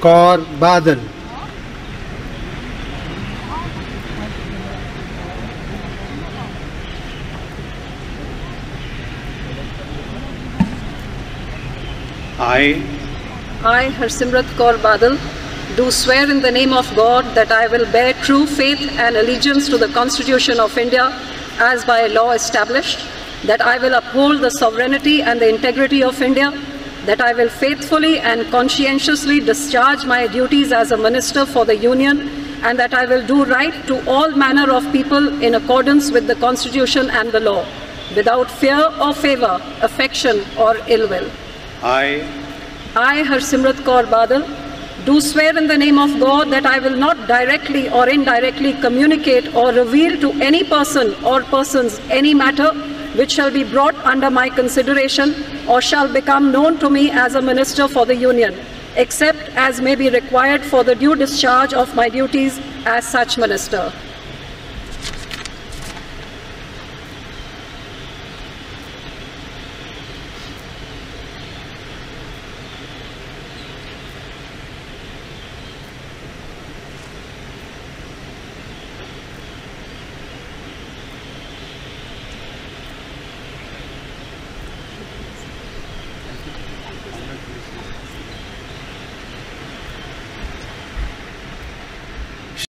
Kaur Badal. I, I, Harsimrat Kaur Badal, do swear in the name of God that I will bear true faith and allegiance to the Constitution of India as by law established, that I will uphold the sovereignty and the integrity of India, that I will faithfully and conscientiously discharge my duties as a minister for the Union, and that I will do right to all manner of people in accordance with the Constitution and the law, without fear or favor, affection or ill will. I, I, Harsimrat Kaur Badal, do swear in the name of God that I will not directly or indirectly communicate or reveal to any person or persons any matter which shall be brought under my consideration or shall become known to me as a minister for the Union, except as may be required for the due discharge of my duties as such minister.